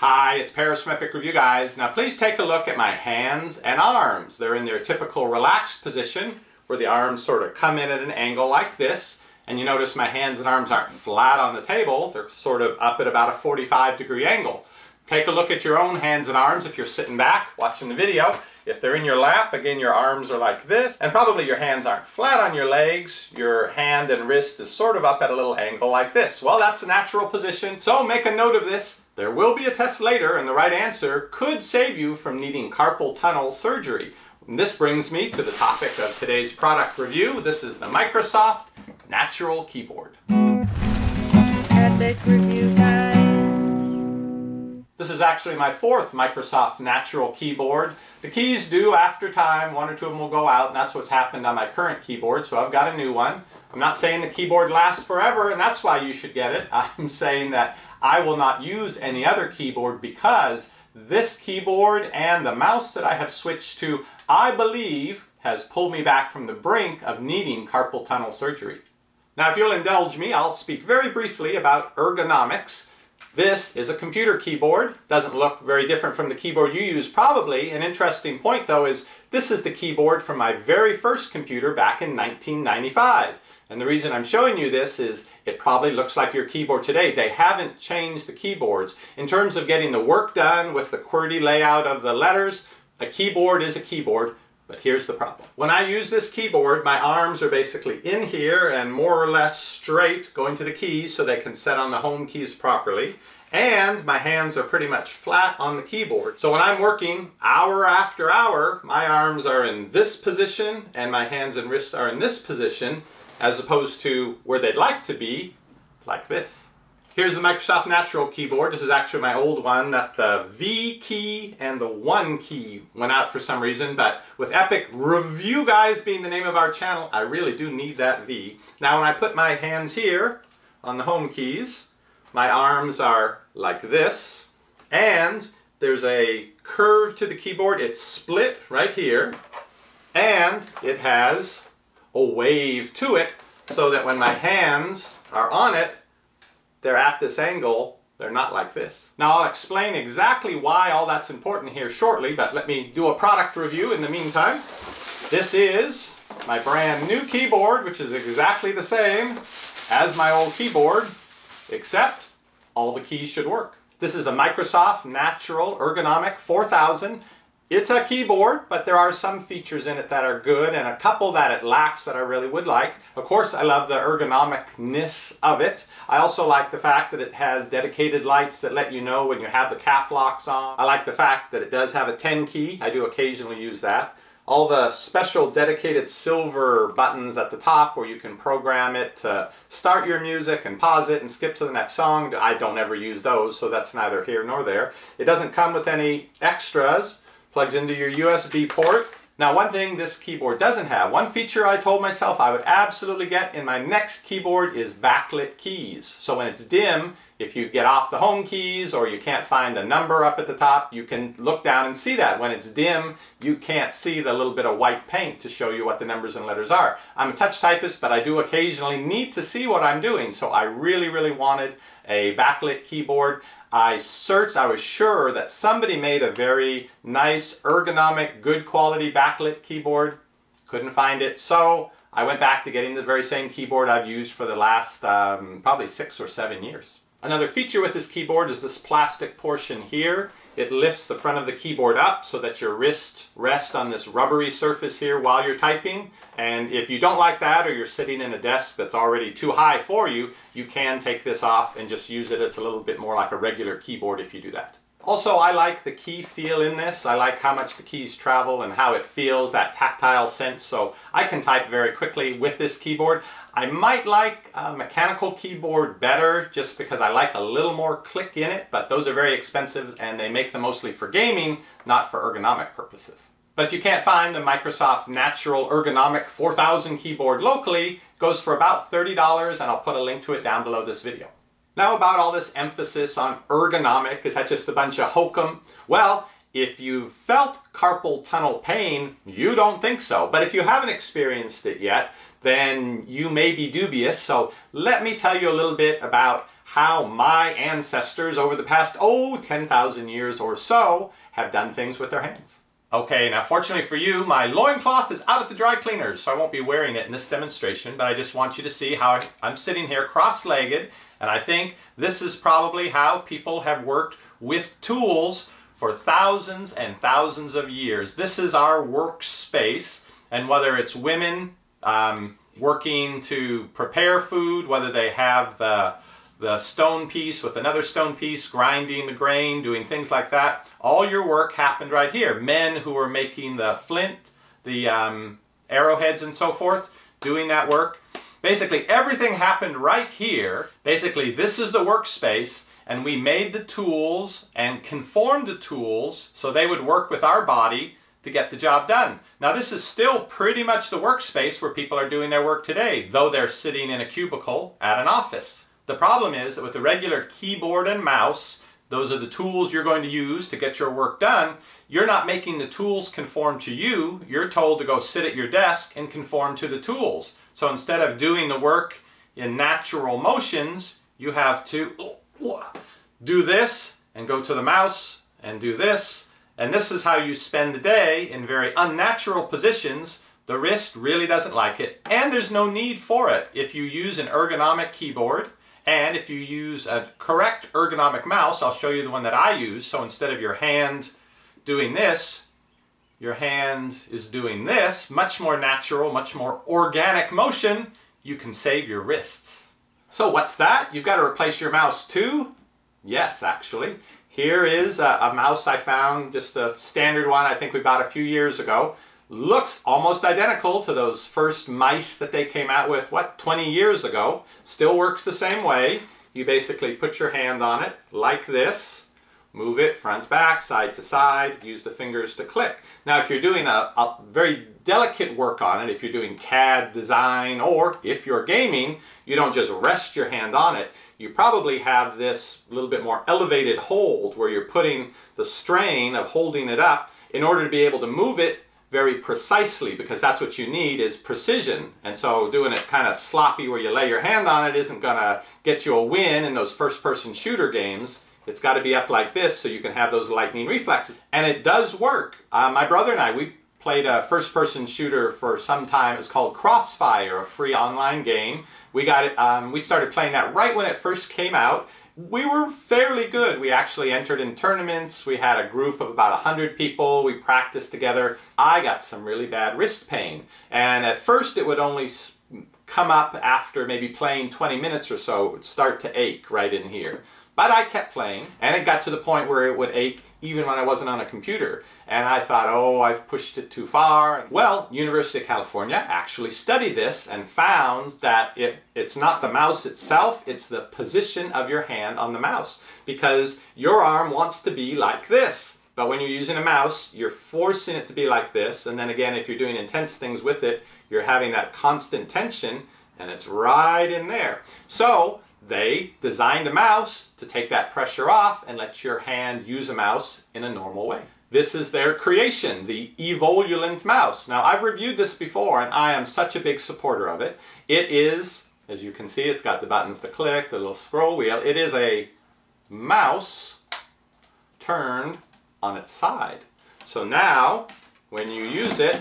Hi, it's Paris from Epic Review Guys. Now please take a look at my hands and arms. They're in their typical relaxed position where the arms sort of come in at an angle like this. And you notice my hands and arms aren't flat on the table. They're sort of up at about a 45 degree angle. Take a look at your own hands and arms if you're sitting back watching the video. If they're in your lap, again, your arms are like this, and probably your hands aren't flat on your legs. Your hand and wrist is sort of up at a little angle like this. Well, that's a natural position, so make a note of this. There will be a test later, and the right answer could save you from needing carpal tunnel surgery. And this brings me to the topic of today's product review. This is the Microsoft Natural Keyboard. Epic Review Guys. This is actually my fourth Microsoft Natural Keyboard. The keys do, after time, one or two of them will go out, and that's what's happened on my current keyboard, so I've got a new one. I'm not saying the keyboard lasts forever, and that's why you should get it. I'm saying that I will not use any other keyboard because this keyboard and the mouse that I have switched to, I believe, has pulled me back from the brink of needing carpal tunnel surgery. Now, if you'll indulge me, I'll speak very briefly about ergonomics. This is a computer keyboard. Doesn't look very different from the keyboard you use probably. An interesting point though is this is the keyboard from my very first computer back in 1995. And the reason I'm showing you this is it probably looks like your keyboard today. They haven't changed the keyboards. In terms of getting the work done with the QWERTY layout of the letters, a keyboard is a keyboard. But here's the problem. When I use this keyboard, my arms are basically in here and more or less straight going to the keys so they can set on the home keys properly. And my hands are pretty much flat on the keyboard. So when I'm working hour after hour, my arms are in this position and my hands and wrists are in this position as opposed to where they'd like to be, like this. Here's the Microsoft Natural keyboard. This is actually my old one that the V key and the 1 key went out for some reason, but with Epic Review Guys being the name of our channel, I really do need that V. Now when I put my hands here on the home keys, my arms are like this, and there's a curve to the keyboard. It's split right here, and it has a wave to it so that when my hands are on it, they're at this angle, they're not like this. Now I'll explain exactly why all that's important here shortly, but let me do a product review in the meantime. This is my brand new keyboard, which is exactly the same as my old keyboard, except all the keys should work. This is a Microsoft Natural Ergonomic 4000 it's a keyboard, but there are some features in it that are good and a couple that it lacks that I really would like. Of course, I love the ergonomicness of it. I also like the fact that it has dedicated lights that let you know when you have the cap locks on. I like the fact that it does have a 10 key. I do occasionally use that. All the special dedicated silver buttons at the top where you can program it to start your music and pause it and skip to the next song. I don't ever use those, so that's neither here nor there. It doesn't come with any extras plugs into your USB port. Now one thing this keyboard doesn't have, one feature I told myself I would absolutely get in my next keyboard is backlit keys. So when it's dim, if you get off the home keys or you can't find the number up at the top, you can look down and see that. When it's dim, you can't see the little bit of white paint to show you what the numbers and letters are. I'm a touch typist, but I do occasionally need to see what I'm doing, so I really, really wanted a backlit keyboard. I searched, I was sure that somebody made a very nice, ergonomic, good quality backlit keyboard. Couldn't find it, so I went back to getting the very same keyboard I've used for the last um, probably six or seven years. Another feature with this keyboard is this plastic portion here. It lifts the front of the keyboard up so that your wrist rests on this rubbery surface here while you're typing. And if you don't like that or you're sitting in a desk that's already too high for you, you can take this off and just use it. It's a little bit more like a regular keyboard if you do that. Also, I like the key feel in this. I like how much the keys travel and how it feels, that tactile sense. So I can type very quickly with this keyboard. I might like a mechanical keyboard better just because I like a little more click in it, but those are very expensive and they make them mostly for gaming, not for ergonomic purposes. But if you can't find the Microsoft Natural Ergonomic 4000 keyboard locally, goes for about $30 and I'll put a link to it down below this video. Now about all this emphasis on ergonomic, is that just a bunch of hokum? Well, if you've felt carpal tunnel pain, you don't think so. But if you haven't experienced it yet, then you may be dubious. So let me tell you a little bit about how my ancestors over the past, oh, 10,000 years or so have done things with their hands. Okay, now fortunately for you, my loincloth is out at the dry cleaners, so I won't be wearing it in this demonstration, but I just want you to see how I'm sitting here cross-legged, and I think this is probably how people have worked with tools for thousands and thousands of years. This is our workspace, and whether it's women um, working to prepare food, whether they have the the stone piece with another stone piece, grinding the grain, doing things like that. All your work happened right here. Men who were making the flint, the um, arrowheads and so forth, doing that work. Basically, everything happened right here. Basically, this is the workspace, and we made the tools and conformed the tools so they would work with our body to get the job done. Now, this is still pretty much the workspace where people are doing their work today, though they're sitting in a cubicle at an office. The problem is that with the regular keyboard and mouse, those are the tools you're going to use to get your work done. You're not making the tools conform to you. You're told to go sit at your desk and conform to the tools. So instead of doing the work in natural motions, you have to do this and go to the mouse and do this. And this is how you spend the day in very unnatural positions. The wrist really doesn't like it, and there's no need for it. If you use an ergonomic keyboard, and if you use a correct ergonomic mouse, I'll show you the one that I use. So instead of your hand doing this, your hand is doing this, much more natural, much more organic motion, you can save your wrists. So what's that? You've got to replace your mouse too? Yes, actually. Here is a, a mouse I found, just a standard one I think we bought a few years ago looks almost identical to those first mice that they came out with, what, 20 years ago. Still works the same way. You basically put your hand on it like this, move it front, back, side to side, use the fingers to click. Now if you're doing a, a very delicate work on it, if you're doing CAD design, or if you're gaming, you don't just rest your hand on it. You probably have this little bit more elevated hold where you're putting the strain of holding it up in order to be able to move it very precisely because that's what you need is precision. And so doing it kind of sloppy where you lay your hand on it isn't going to get you a win in those first-person shooter games. It's got to be up like this so you can have those lightning reflexes. And it does work. Uh, my brother and I, we played a first-person shooter for some time. It's called Crossfire, a free online game. We got it. Um, we started playing that right when it first came out, we were fairly good. We actually entered in tournaments. We had a group of about 100 people. We practiced together. I got some really bad wrist pain. And at first it would only come up after maybe playing 20 minutes or so. It would start to ache right in here. But I kept playing, and it got to the point where it would ache even when I wasn't on a computer. And I thought, oh, I've pushed it too far. Well, University of California actually studied this and found that it, it's not the mouse itself, it's the position of your hand on the mouse. Because your arm wants to be like this. But when you're using a mouse, you're forcing it to be like this. And then again, if you're doing intense things with it, you're having that constant tension, and it's right in there. So they designed a mouse to take that pressure off and let your hand use a mouse in a normal way. This is their creation, the Evoluent mouse. Now I've reviewed this before and I am such a big supporter of it. It is, as you can see, it's got the buttons to click, the little scroll wheel. It is a mouse turned on its side. So now, when you use it,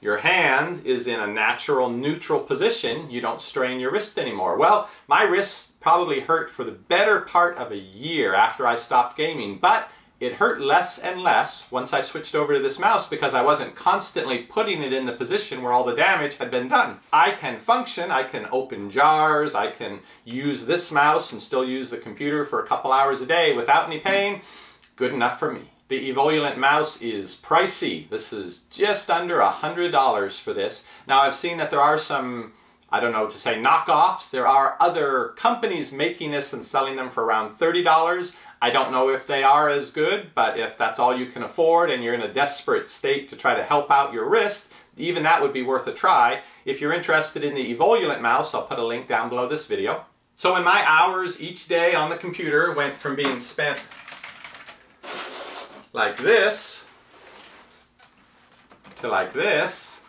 your hand is in a natural neutral position. You don't strain your wrist anymore. Well, my wrists probably hurt for the better part of a year after I stopped gaming, but it hurt less and less once I switched over to this mouse because I wasn't constantly putting it in the position where all the damage had been done. I can function, I can open jars, I can use this mouse and still use the computer for a couple hours a day without any pain. Good enough for me. The Evoluent mouse is pricey. This is just under a $100 for this. Now I've seen that there are some, I don't know to say knockoffs. There are other companies making this and selling them for around $30. I don't know if they are as good, but if that's all you can afford and you're in a desperate state to try to help out your wrist, even that would be worth a try. If you're interested in the Evoluent mouse, I'll put a link down below this video. So when my hours each day on the computer went from being spent like this to like this,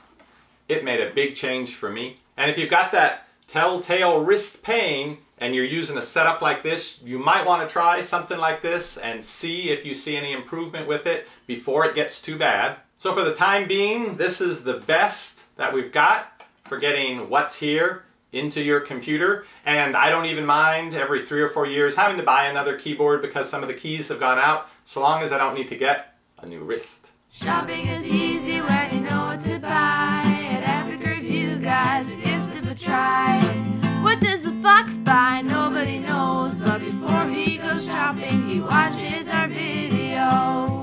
it made a big change for me. And if you've got that telltale wrist pain, and you're using a setup like this, you might want to try something like this and see if you see any improvement with it before it gets too bad. So for the time being, this is the best that we've got for getting what's here into your computer and I don't even mind every three or four years having to buy another keyboard because some of the keys have gone out so long as I don't need to get a new wrist. Shopping is easy when you know what to buy at Epic Review guys we give it a try What does the fox buy? Nobody knows but before he goes shopping he watches our video